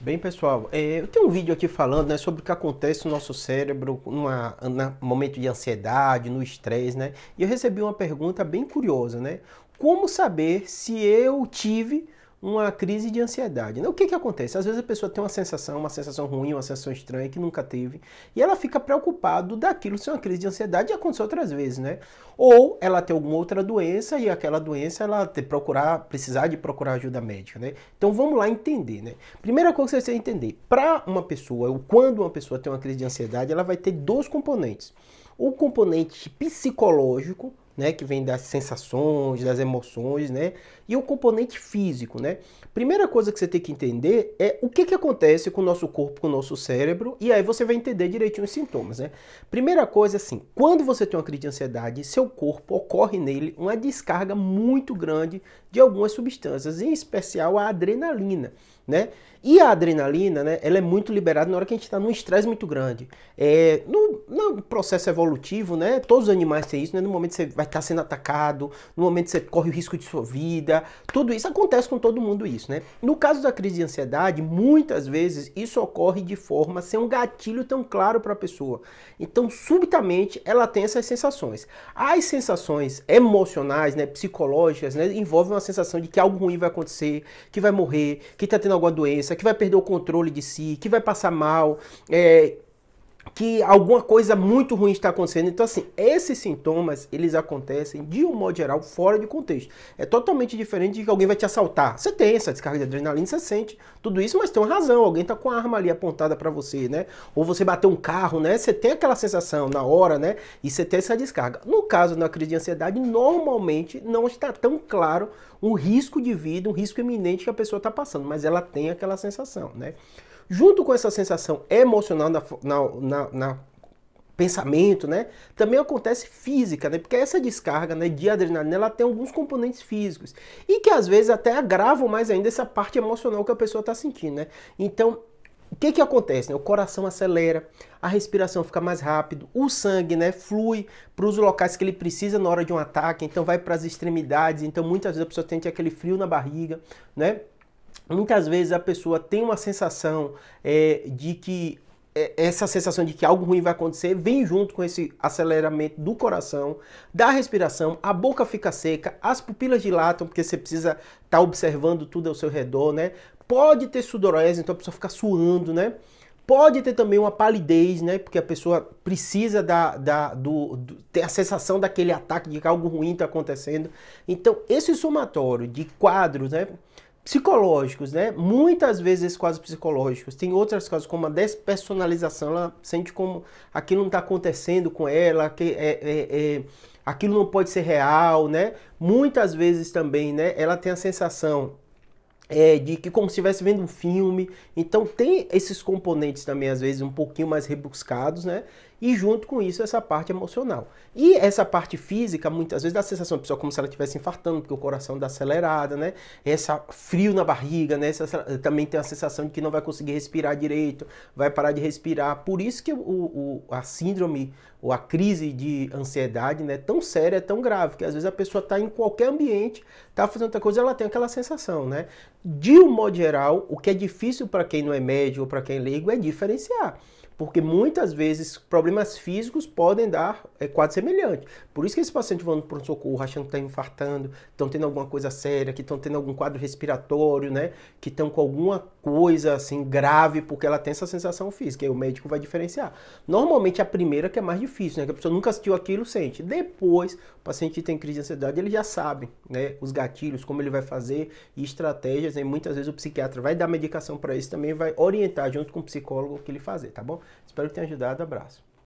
Bem, pessoal, é, eu tenho um vídeo aqui falando né, sobre o que acontece no nosso cérebro num momento de ansiedade, no estresse, né? E eu recebi uma pergunta bem curiosa, né? Como saber se eu tive uma crise de ansiedade. O que, que acontece? Às vezes a pessoa tem uma sensação, uma sensação ruim, uma sensação estranha que nunca teve, e ela fica preocupada daquilo ser uma crise de ansiedade e aconteceu outras vezes, né? Ou ela tem alguma outra doença e aquela doença ela ter procurar, precisar de procurar ajuda médica, né? Então vamos lá entender, né? Primeira coisa que você que entender, para uma pessoa, ou quando uma pessoa tem uma crise de ansiedade, ela vai ter dois componentes. O componente psicológico, né, que vem das sensações, das emoções, né, e o componente físico, né. Primeira coisa que você tem que entender é o que, que acontece com o nosso corpo, com o nosso cérebro, e aí você vai entender direitinho os sintomas, né. Primeira coisa, assim, quando você tem uma crise de ansiedade, seu corpo ocorre nele uma descarga muito grande de algumas substâncias, em especial a adrenalina, né. E a adrenalina, né, ela é muito liberada na hora que a gente está num estresse muito grande. É, no, no, processo evolutivo, né, todos os animais têm isso, né, no momento que você vai estar sendo atacado, no momento que você corre o risco de sua vida, tudo isso acontece com todo mundo isso, né. No caso da crise de ansiedade, muitas vezes isso ocorre de forma sem um gatilho tão claro para a pessoa. Então, subitamente, ela tem essas sensações. As sensações emocionais, né, psicológicas, né, envolvem uma sensação de que algo ruim vai acontecer, que vai morrer, que está tendo alguma doença, que vai perder o controle de si, que vai passar mal, é, que alguma coisa muito ruim está acontecendo. Então, assim, esses sintomas, eles acontecem, de um modo geral, fora de contexto. É totalmente diferente de que alguém vai te assaltar. Você tem essa descarga de adrenalina, você sente tudo isso, mas tem uma razão. Alguém está com a arma ali apontada para você, né? Ou você bateu um carro, né? Você tem aquela sensação na hora, né? E você tem essa descarga. No caso da crise de ansiedade, normalmente não está tão claro um risco de vida, um risco iminente que a pessoa está passando, mas ela tem aquela sensação, né? Junto com essa sensação emocional na, na, na, na pensamento, né? Também acontece física, né? Porque essa descarga né, de adrenalina ela tem alguns componentes físicos e que às vezes até agravam mais ainda essa parte emocional que a pessoa está sentindo, né? Então, o que que acontece? Né? O coração acelera, a respiração fica mais rápido, o sangue, né, flui para os locais que ele precisa na hora de um ataque, então vai para as extremidades, então muitas vezes a pessoa tem aquele frio na barriga, né? Muitas vezes a pessoa tem uma sensação é, de que é, essa sensação de que algo ruim vai acontecer vem junto com esse aceleramento do coração, da respiração, a boca fica seca, as pupilas dilatam porque você precisa estar tá observando tudo ao seu redor, né? Pode ter sudorese, então a pessoa fica suando, né? Pode ter também uma palidez, né? Porque a pessoa precisa da, da, do, do, ter a sensação daquele ataque, de que algo ruim está acontecendo. Então, esse somatório de quadros, né? Psicológicos, né? Muitas vezes esses quadros psicológicos. Tem outras casos como a despersonalização, ela sente como aquilo não está acontecendo com ela, que é, é, é, aquilo não pode ser real, né? Muitas vezes também, né? Ela tem a sensação é, de que como se estivesse vendo um filme. Então tem esses componentes também, às vezes, um pouquinho mais rebuscados, né? E junto com isso, essa parte emocional. E essa parte física, muitas vezes, dá a sensação, pessoal, como se ela estivesse infartando, porque o coração dá acelerada, né? Essa frio na barriga, né? Essa, também tem a sensação de que não vai conseguir respirar direito, vai parar de respirar. Por isso que o, o a síndrome ou a crise de ansiedade, né, tão séria, é tão grave, que às vezes a pessoa está em qualquer ambiente, está fazendo outra coisa, ela tem aquela sensação, né? De um modo geral, o que é difícil para quem não é médico ou para quem é leigo é diferenciar porque muitas vezes problemas físicos podem dar é, quadro semelhante. Por isso que esse paciente vão para o socorro achando que está infartando, estão tendo alguma coisa séria, que estão tendo algum quadro respiratório, né? Que estão com alguma coisa assim grave, porque ela tem essa sensação física. E o médico vai diferenciar. Normalmente a primeira que é mais difícil, né? Que a pessoa nunca assistiu aquilo, sente. Depois, o paciente tem crise de ansiedade, ele já sabe, né? Os gatilhos, como ele vai fazer e estratégias. E muitas vezes o psiquiatra vai dar medicação para isso também, vai orientar junto com o psicólogo o que ele fazer, tá bom? Espero que tenha ajudado. Abraço.